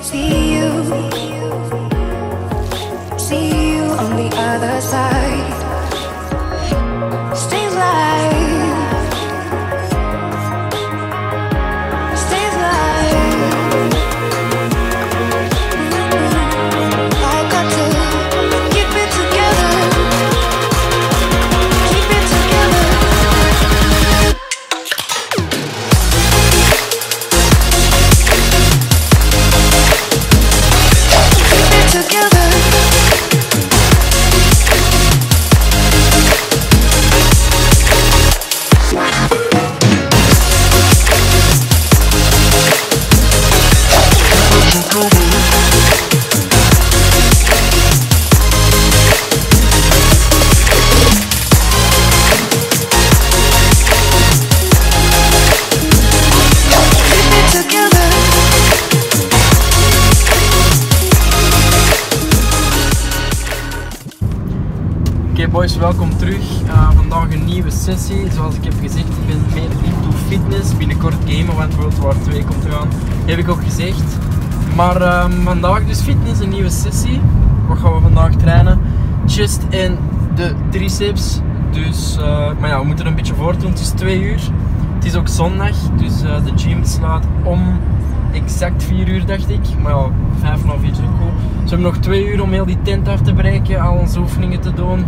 See you, see you on the other side. Oké boys, welkom terug. Uh, vandaag een nieuwe sessie. Zoals ik heb gezegd, ik ben meer into fitness. Binnenkort gamen, want World War 2 komt eraan. Heb ik ook gezegd. Maar uh, vandaag dus fitness, een nieuwe sessie. Wat gaan we vandaag trainen? Chest en de triceps. Dus, uh, maar ja, we moeten er een beetje voor doen. Het is 2 uur. Het is ook zondag, dus de gym slaat om exact 4 uur dacht ik. Maar ja, 5 na 4 is we hebben nog 2 uur om heel die tent af te bereiken, al onze oefeningen te doen.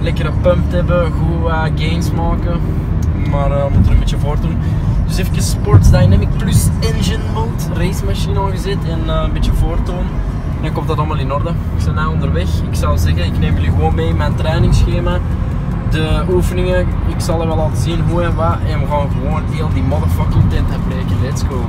Lekkere pump hebben, goed uh, gains maken. Maar uh, moeten er een beetje voor doen. Dus even Sports Dynamic plus Engine Mode, race machine aangezet en uh, een beetje voortoon. Dan komt dat allemaal in orde. Ik ben nu onderweg. Ik zou zeggen, ik neem jullie gewoon mee in mijn trainingsschema. De oefeningen, ik zal er wel laten zien hoe en wat. En we gaan gewoon heel die motherfucking tent afbreken. Let's go.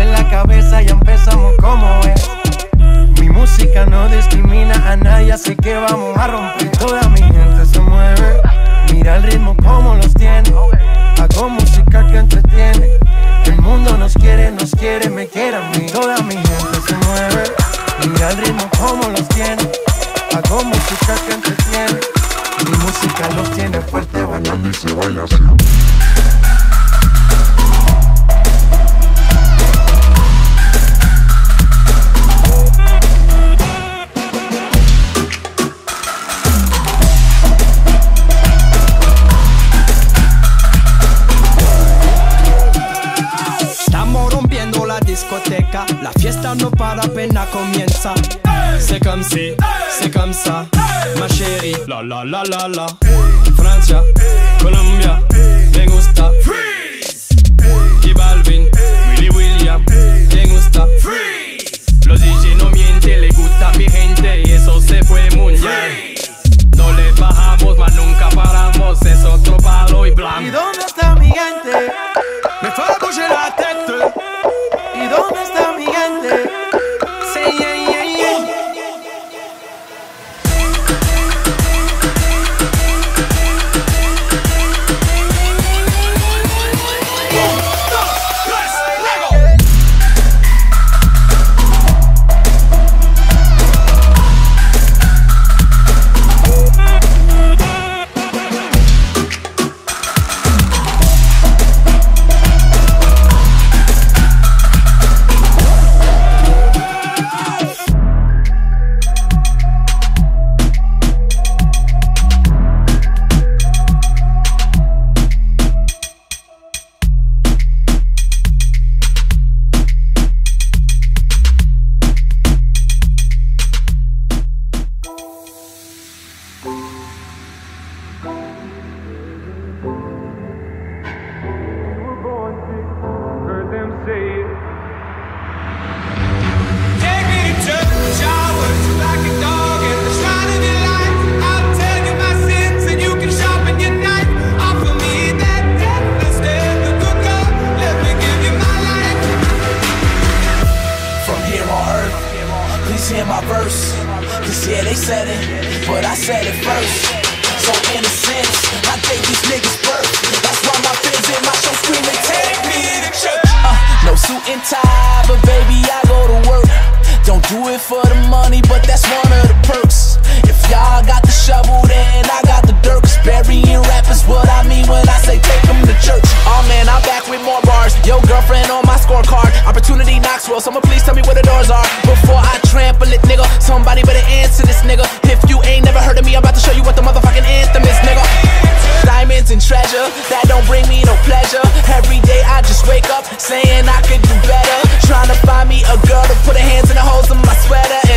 Mover la cabeza, ya empezamos como es. Mi música no discrimina a nadie, así que vamos a romper. Toda mi gente se mueve. Mira el ritmo como los tiene. Hago música que entretiene. El mundo nos quiere, nos quiere, me quiere. Fiesta no para apenas comienza. C'est comme si, c'est comme ça, ma chérie. La la la la la. Francia, baby, I'm about to show you what the motherfucking anthem is, nigga. Diamonds and treasure, that don't bring me no pleasure. Every day I just wake up saying I could do better. Trying to find me a girl to put her hands in the holes of my sweater.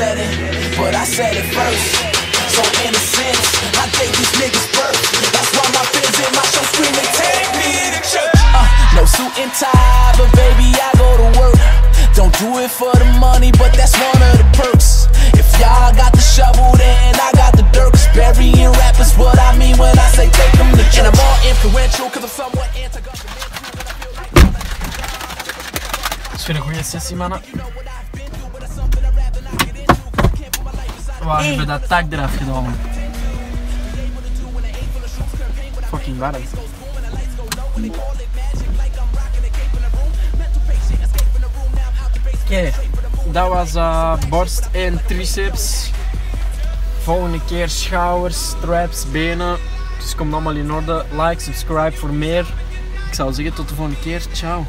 Said it, but I said it first. So in a sense, I gave these niggas birth. That's why my fans in my show screaming, take me to church. Uh, no suit and tie, but baby, I go to work. Don't do it for the money, but that's one of the perks. If y'all got the shovel, then I got the dirt. Cause burying rap is what I mean when I say take them to church. And I'm more influential, cause I'm somewhat anti-government. Dat is weer een Waar hebben we dat tak eraf gedaan? Fucking warm. Oké, dat was eh, borst en triceps. Volgende keer schouders, traps, benen. Dus komt allemaal in orde. Like, subscribe voor meer. Ik zou zeggen tot de volgende keer. Ciao.